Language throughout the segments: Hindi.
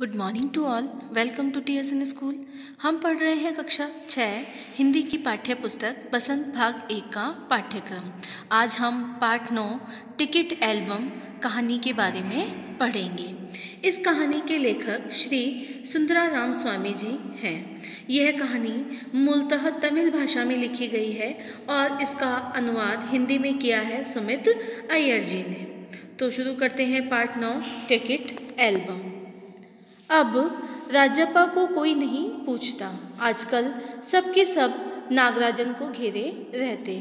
Good morning to all welcome to T S N school हम पढ़ रहे हैं कक्षा छः हिंदी की पाठ्य पुस्तक बसंत भाग एक का पाठ्यक्रम। आज हम पाठ नौ, टिकट एल्बम कहानी के बारे में पढ़ेंगे। इस कहानी के लेखक श्री सुंदरा राम स्वामी जी हैं। यह कहानी मूलतः तमिल भाषा में लिखी गई है और इसका अनुवाद हिंदी में किया है सुमित अय्यर जी ने। तो शुरू करते हैं पार्ट नौ, टिकट एल्बम। अब राजप्पा को कोई नहीं पूछता। आजकल सबके सब नागराजन को घेरे रहते।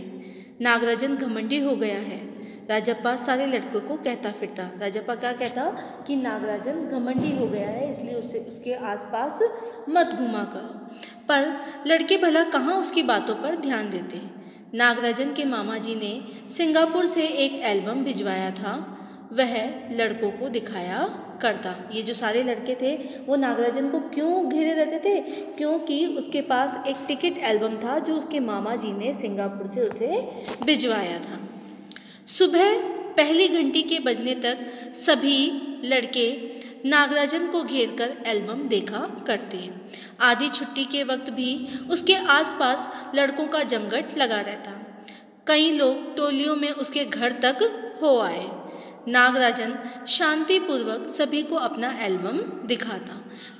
नागराजन घमंडी हो गया है। राजप्पा सारे लड़कों को कहता फिरता। राजप्पा क्या कहता कि नागराजन घमंडी हो गया है, इसलिए उसे उसके आसपास मत घुमा कर। पर लड़के भला कहाँ उसकी बातों पर ध्यान देते? नागराजन के मामा जी ने सिंगापुर से एक एल्बम भिजवाया था। वह लड़कों को दिखाया। करता। ये जो सारे लड़के थे, वो नागराजन को क्यों घेरे रहते थे? क्योंकि उसके पास एक टिकट एल्बम था, जो उसके मामा जी ने सिंगापुर से उसे भिजवाया था। सुबह पहली घंटी के बजने तक सभी लड़के नागराजन को घेर कर एल्बम देखा करते आधी छुट्टी के वक्त भी उसके आसपास लड़कों का जमघट लगा रहता। कई लोग टोलियों में उसके घर तक हो आए। नागराजन शांतिपूर्वक सभी को अपना एल्बम दिखाता,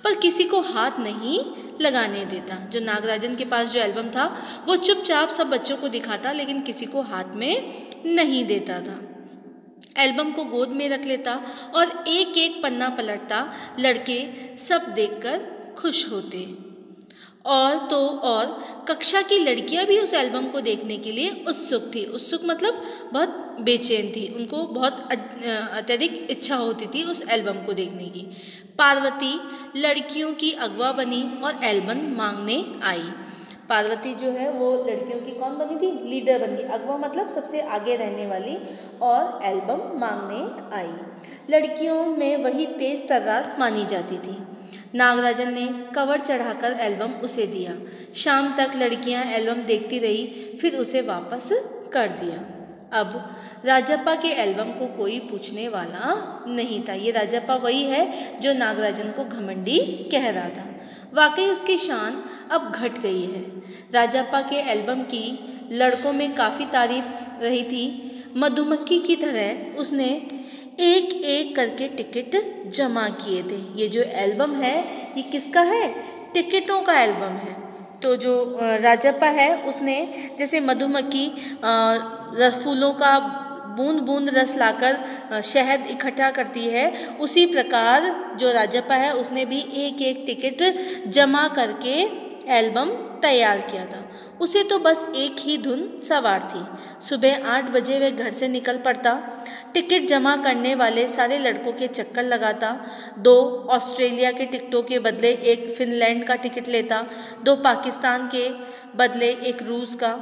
पर किसी को हाथ नहीं लगाने देता। जो नागराजन के पास जो एल्बम था, वो चुपचाप सब बच्चों को दिखाता, लेकिन किसी को हाथ में नहीं देता था। एल्बम को गोद में रख लेता और एक एक पन्ना पलटता, लड़के सब देखकर खुश होते। और तो और। कक्षा की लड़कियाँ भी उस एल्बम को देखने के लिए उत्सुक थी। उत्सुक मतलब बहुत बेचैन थी। उनको बहुत अत्यधिक इच्छा होती थी उस एल्बम को देखने की। पार्वती लड़कियों की अगवा बनी और एल्बम मांगने आई। पार्वती जो है वो लड़कियों की कौन बनी थी? लीडर बन गई। अगवा मतलब सबसे आगे रहने वाली और एल्बम मांगने आई। लड़कियों में वही तेज तर्रार मानी जाती थी। नागराजन ने कवर चढ़ाकर एल्बम उसे दिया। शाम तक लड़कियाँ एल्बम देखती रही, फिर उसे वापस कर दिया। अब राजप्पा के एल्बम को कोई पूछने वाला नहीं था। ये राजप्पा वही है जो नागराजन को घमंडी कह रहा था। वाकई उसकी शान अब घट गई है। राजप्पा के एल्बम की लड़कों में काफ़ी तारीफ़ रही थी। मधुमक्खी की तरह उसने एक एक करके टिकट जमा किए थे। ये जो एल्बम है, ये किसका है? टिकटों का एल्बम है। तो जो राजप्पा है, उसने जैसे मधुमक्खी फूलों का बूंद बूंद रस लाकर शहद इकट्ठा करती है, उसी प्रकार जो राजप्पा है, उसने भी एक एक टिकट जमा करके एल्बम तैयार किया था। उसे तो बस एक ही धुन सवार थी। सुबह आठ बजे वह घर से निकल पड़ता। टिकट जमा करने वाले सारे लड़कों के चक्कर लगाता, दो ऑस्ट्रेलिया के टिकटों के बदले एक फिनलैंड का टिकट लेता, दो पाकिस्तान के बदले एक रूस का।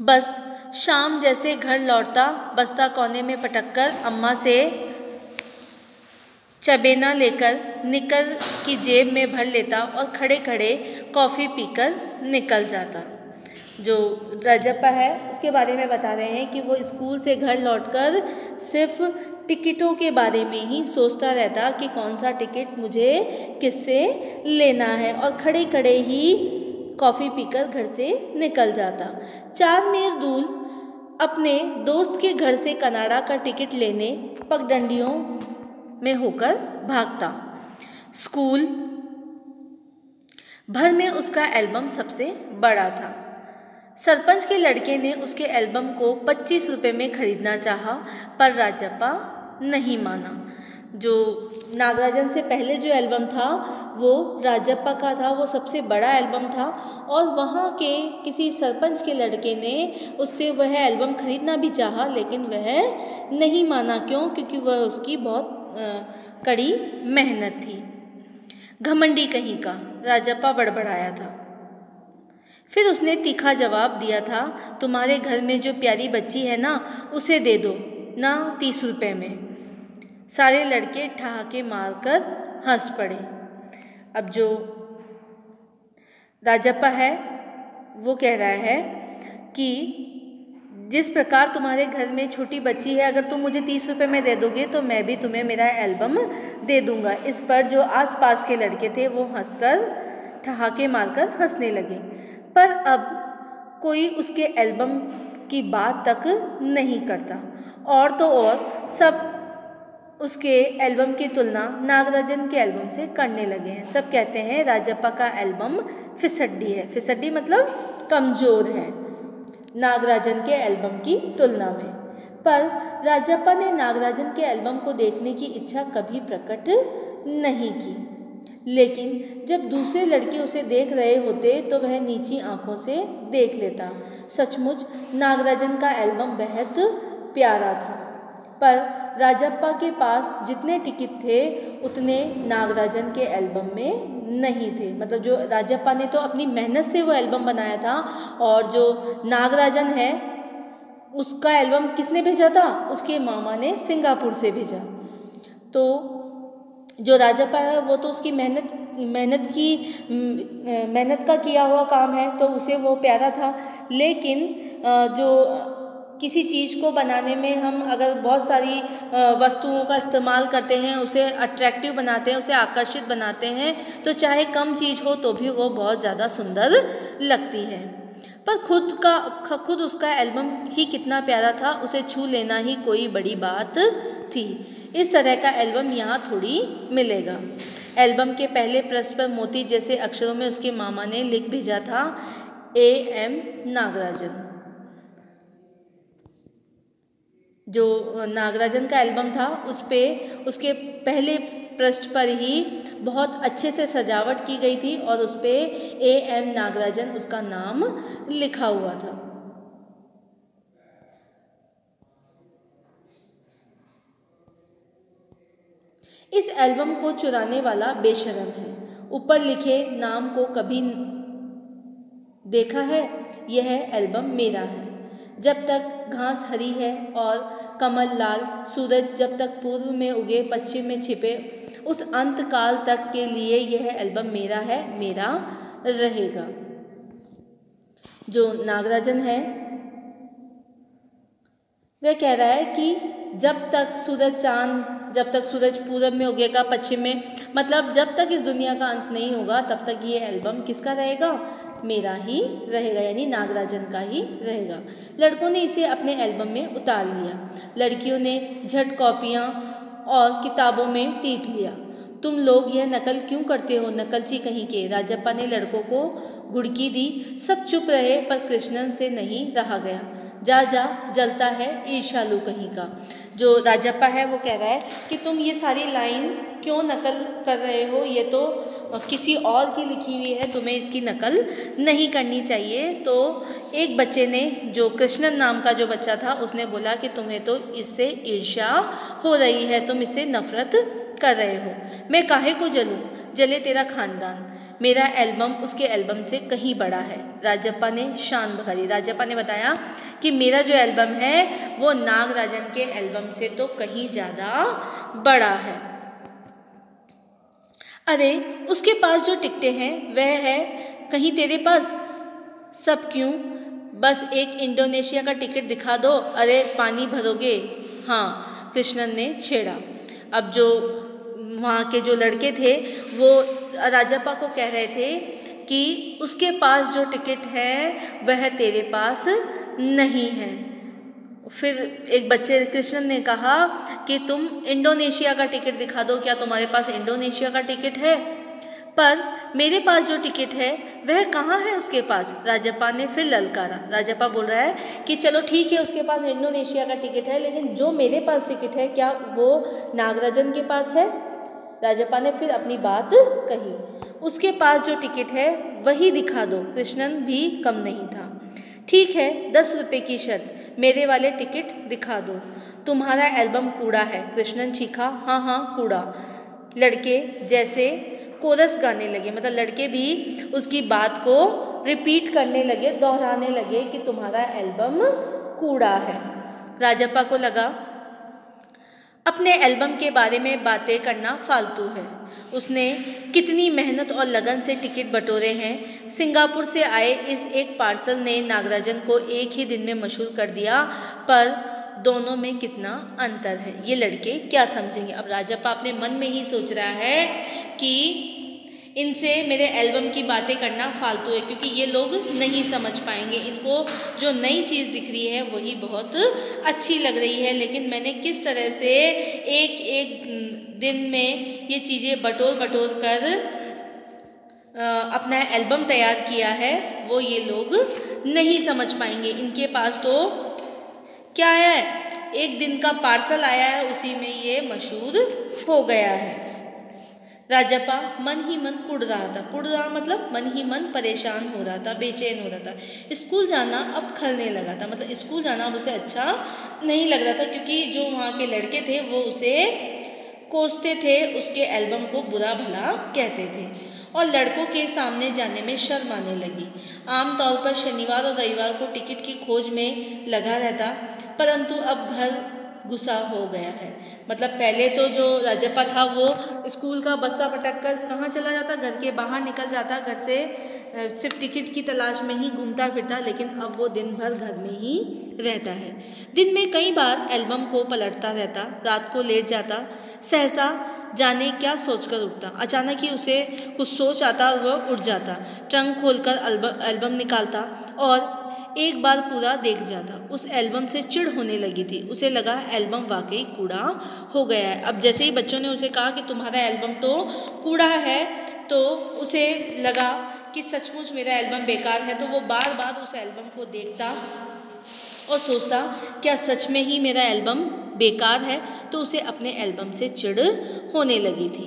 बस शाम जैसे घर लौटता, बस्ता कोने में पटक कर अम्मा से चबेना लेकर निकल की जेब में भर लेता और खड़े खड़े कॉफ़ी पीकर निकल जाता। जो रजप्पा है, उसके बारे में बता रहे हैं कि वो स्कूल से घर लौटकर सिर्फ़ टिकटों के बारे में ही सोचता रहता कि कौन सा टिकट मुझे किससे लेना है और खड़े खड़े ही कॉफ़ी पीकर घर से निकल जाता। चार मील दूल अपने दोस्त के घर से कनाडा का टिकट लेने पगडंडियों में होकर भागता। स्कूल भर में उसका एल्बम सबसे बड़ा था। सरपंच के लड़के ने उसके एल्बम को पच्चीस रुपये में खरीदना चाहा, पर राजप्पा नहीं माना। जो नागराजन से पहले जो एल्बम था, वो राजप्पा का था, वो सबसे बड़ा एल्बम था, और वहाँ के किसी सरपंच के लड़के ने उससे वह एल्बम खरीदना भी चाहा, लेकिन वह नहीं माना। क्यों? क्योंकि वह उसकी बहुत कड़ी मेहनत थी। घमंडी कहीं का राजप्पा बड़बड़ाया था। फिर उसने तीखा जवाब दिया था, तुम्हारे घर में जो प्यारी बच्ची है ना, उसे दे दो, ना तीस रुपये में। सारे लड़के ठहाके मारकर हंस पड़े। अब जो राजप्पा है, वो कह रहा है कि, जिस प्रकार तुम्हारे घर में छोटी बच्ची है, अगर तुम मुझे तीस रुपये में दे दोगे तो मैं भी तुम्हें मेरा एल्बम दे दूँगा। इस पर जो आसपास के लड़के थे, वो हंसकर, ठहाके मारकर हंसने लगे। पर अब कोई उसके एल्बम की बात तक नहीं करता। और तो और, सब उसके एल्बम की तुलना नागराजन के एल्बम से करने लगे हैं। सब कहते हैं, राजप्पा का एल्बम फिसड्डी है। फिसड्डी मतलब कमज़ोर है नागराजन के एल्बम की तुलना में। पर राजप्पा ने नागराजन के एल्बम को देखने की इच्छा कभी प्रकट नहीं की। लेकिन जब दूसरे लड़के उसे देख रहे होते तो वह नीची आँखों से देख लेता। सचमुच, नागराजन का एल्बम बेहद प्यारा था। पर राजप्पा के पास जितने टिकट थे, उतने नागराजन के एल्बम में नहीं थे। मतलब जो राजप्पा ने तो अपनी मेहनत से वो एल्बम बनाया था, और जो नागराजन है, उसका एल्बम किसने भेजा था? उसके मामा ने सिंगापुर से भेजा। तो जो राजप्पा है, वो तो उसकी मेहनत मेहनत की मेहनत का किया हुआ काम है तो उसे वो प्यारा था। लेकिन जो किसी चीज़ को बनाने में हम अगर बहुत सारी वस्तुओं का इस्तेमाल करते हैं, उसे अट्रैक्टिव बनाते हैं, उसे आकर्षित बनाते हैं तो चाहे कम चीज़ हो तो भी वो बहुत ज़्यादा सुंदर लगती है। पर खुद का खुद उसका एल्बम ही कितना प्यारा था, उसे छू लेना ही कोई बड़ी बात थी। इस तरह का एल्बम यहाँ थोड़ी मिलेगा। एल्बम के पहले पृष्ठ पर मोती जैसे अक्षरों में उसके मामा ने लिख भेजा था, ए एम नागराजन। जो नागराजन का एल्बम था, उस पर उसके पहले पृष्ठ पर ही बहुत अच्छे से सजावट की गई थी और उस पर ए एम नागराजन उसका नाम लिखा हुआ था। इस एल्बम को चुराने वाला बेशरम है। ऊपर लिखे नाम को कभी देखा है? यह एल्बम मेरा है। जब तक घास हरी है और कमल लाल, सूरज जब तक पूर्व में उगे, पश्चिम में छिपे, उस अंत काल तक के लिए यह एल्बम मेरा है, मेरा रहेगा। जो नागराजन है, वह कह रहा है कि जब तक सूरज, चाँद जब तक सूरज पूरब में उगेगा, पश्चिम में। मतलब जब तक इस दुनिया का अंत नहीं होगा, तब तक ये एल्बम किसका रहेगा? मेरा ही रहेगा, यानी नागराजन का ही रहेगा। लड़कों ने इसे अपने एल्बम में उतार लिया। लड़कियों ने झट कॉपियाँ और किताबों में टीप लिया। तुम लोग यह नकल क्यों करते हो? नकलची कहीं के। राजप्पा ने लड़कों को घुड़की दी। सब चुप रहे, पर कृष्णन से नहीं रहा गया। जा जा, जलता है ईर्षालु कहीं का। जो राजप्पा है, वो कह रहा है कि तुम ये सारी लाइन क्यों नकल कर रहे हो? ये तो किसी और की लिखी हुई है, तुम्हें इसकी नकल नहीं करनी चाहिए। तो एक बच्चे ने, जो कृष्णन नाम का जो बच्चा था, उसने बोला कि तुम्हें तो इससे ईर्ष्या हो रही है, तुम इससे नफ़रत कर रहे हो। मैं काहे को जलूँ? जले तेरा खानदान। मेरा एल्बम उसके एल्बम से कहीं बड़ा है। राजप्पा ने शान भरी राजप्पा ने बताया कि मेरा जो एल्बम है, वो नागराजन के एल्बम से तो कहीं ज़्यादा बड़ा है। अरे, उसके पास जो टिकटें हैं, वह है कहीं तेरे पास? सब क्यों? बस एक इंडोनेशिया का टिकट दिखा दो। अरे, पानी भरोगे? हाँ कृष्णन ने छेड़ा। अब जो वहाँ के जो लड़के थे, वो राजप्पा को कह रहे थे कि उसके पास जो टिकट है, वह तेरे पास नहीं है। फिर एक बच्चे कृष्णन ने कहा कि तुम इंडोनेशिया का टिकट दिखा दो, क्या तुम्हारे पास इंडोनेशिया का टिकट है? पर मेरे पास जो टिकट है, वह कहाँ है उसके पास? राजप्पा ने फिर ललकारा। राजप्पा बोल रहा है कि चलो ठीक है, उसके पास इंडोनेशिया का टिकट है, लेकिन जो मेरे पास टिकट है, क्या वो नागराजन के पास है? राजप्पा ने फिर अपनी बात कही। उसके पास जो टिकट है, वही दिखा दो। कृष्णन भी कम नहीं था। ठीक है, दस रुपये की शर्त। मेरे वाले टिकट दिखा दो। तुम्हारा एल्बम कूड़ा है। कृष्णन चीखा हाँ हाँ कूड़ा। लड़के जैसे कोरस गाने लगे। मतलब लड़के भी उसकी बात को रिपीट करने लगे, दोहराने लगे कि तुम्हारा एल्बम कूड़ा है। राजप्पा को लगा अपने एल्बम के बारे में बातें करना फालतू है। उसने कितनी मेहनत और लगन से टिकट बटोरे हैं। सिंगापुर से आए इस एक पार्सल ने नागराजन को एक ही दिन में मशहूर कर दिया, पर दोनों में कितना अंतर है? ये लड़के क्या समझेंगे? अब राजप्पा अपने मन में ही सोच रहा है कि इनसे मेरे एल्बम की बातें करना फालतू है, क्योंकि ये लोग नहीं समझ पाएँगे। इनको जो नई चीज़ दिख रही है, वही बहुत अच्छी लग रही है। लेकिन मैंने किस तरह से एक एक दिन में ये चीज़ें बटोर बटोर कर अपना एल्बम तैयार किया है, वो ये लोग नहीं समझ पाएँगे। इनके पास तो क्या है? एक दिन का पार्सल आया है, उसी में ये मशहूर हो गया है। राजप्पा, मन ही मन कुड़ रहा था। कुड़ रहा मतलब मन ही मन परेशान हो रहा था, बेचैन हो रहा था। स्कूल जाना अब खलने लगा था। मतलब स्कूल जाना अब उसे अच्छा नहीं लग रहा था क्योंकि जो वहाँ के लड़के थे, वो उसे कोसते थे, उसके एल्बम को बुरा भला कहते थे। और लड़कों के सामने जाने में शर्म आने लगी। आमतौर पर शनिवार और रविवार को टिकट की खोज में लगा रहता, परंतु अब घर गुस्सा हो गया है। मतलब पहले तो जो राजप्पा था, वो स्कूल का बस्ता पटक कर कहाँ चला जाता? घर के बाहर निकल जाता, घर से सिर्फ़ टिकट की तलाश में ही घूमता फिरता, लेकिन अब वो दिन भर घर में ही रहता है। दिन में कई बार एल्बम को पलटता रहता, रात को लेट जाता, सहसा जाने क्या सोचकर उठता? अचानक ही उसे कुछ सोच आता और वह उठ जाता। ट्रंक खोलकर एल्बम निकालता और एक बार पूरा देख जाता उस एल्बम से चिढ़ होने लगी थी। उसे लगा एल्बम वाकई कूड़ा हो गया है। अब जैसे ही बच्चों ने उसे कहा कि तुम्हारा एल्बम तो कूड़ा है तो उसे लगा कि सचमुच मेरा एल्बम बेकार है तो वो बार बार उस एल्बम को देखता और सोचता, क्या सच में ही मेरा एल्बम बेकार है? तो उसे अपने एल्बम से चिड़ होने लगी थी।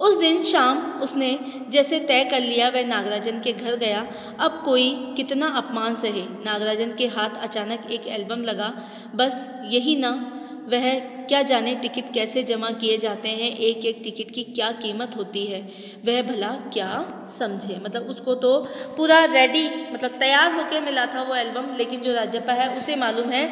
उस दिन शाम उसने जैसे तय कर लिया वह नागराजन के घर गया। अब कोई कितना अपमान सहे। नागराजन के हाथ अचानक एक एल्बम लगा। बस यही ना वह, क्या जाने टिकट कैसे जमा किए जाते हैं? एक एक टिकट की क्या कीमत होती है? वह भला क्या समझे? मतलब उसको तो पूरा रेडी मतलब तैयार होकर मिला था वो एल्बम लेकिन जो राजप्पा है, उसे मालूम है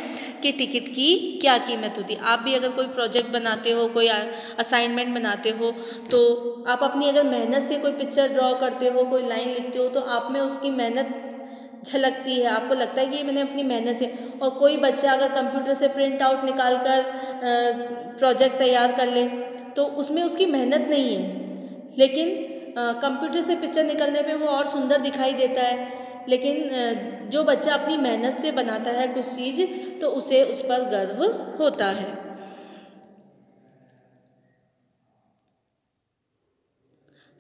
कि टिकट की क्या कीमत होती। है आप भी अगर कोई प्रोजेक्ट बनाते हो, कोई असाइनमेंट बनाते हो तो आप अपनी अगर मेहनत से कोई पिक्चर ड्रॉ करते हो, कोई लाइन लिखते हो तो आप में उसकी मेहनत झलकती है, आपको लगता है कि मैंने अपनी मेहनत से, और कोई बच्चा अगर कंप्यूटर से प्रिंट आउट निकाल कर प्रोजेक्ट तैयार कर ले तो उसमें उसकी मेहनत नहीं है। लेकिन कंप्यूटर से पिक्चर निकलने पे वो और सुंदर दिखाई देता है। लेकिन जो बच्चा अपनी मेहनत से बनाता है कुछ चीज़ तो उसे उस पर गर्व होता है।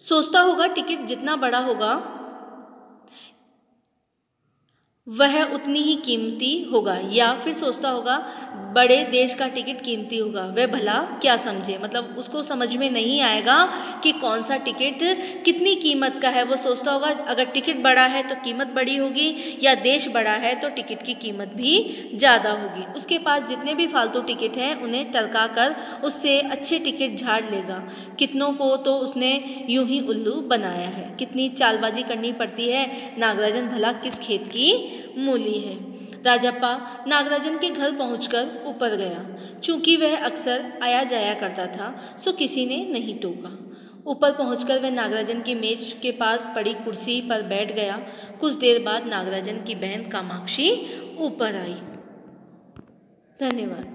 सोचता होगा टिकट जितना बड़ा होगा वह उतनी ही कीमती होगा या फिर सोचता होगा, बड़े देश का टिकट कीमती होगा। वह भला क्या समझे? मतलब उसको समझ में नहीं आएगा कि कौन सा टिकट कितनी कीमत का है। वो सोचता होगा, अगर टिकट बड़ा है तो कीमत बड़ी होगी या देश बड़ा है तो टिकट की कीमत भी ज़्यादा होगी। उसके पास जितने भी फालतू टिकट हैं, उन्हें टलका कर उससे अच्छे टिकट झाड़ लेगा। कितनों को तो उसने यूँ ही उल्लू बनाया है। कितनी चालबाजी करनी पड़ती है। नागराजन भला किस खेत की मूली है। राजप्पा नागराजन के घर पहुंचकर ऊपर गया। चूँकि वह अक्सर आया जाया करता था, सो किसी ने नहीं टोका। ऊपर पहुंचकर वह नागराजन की मेज के पास पड़ी कुर्सी पर बैठ गया। कुछ देर बाद नागराजन की बहन कामाक्षी ऊपर आई। धन्यवाद।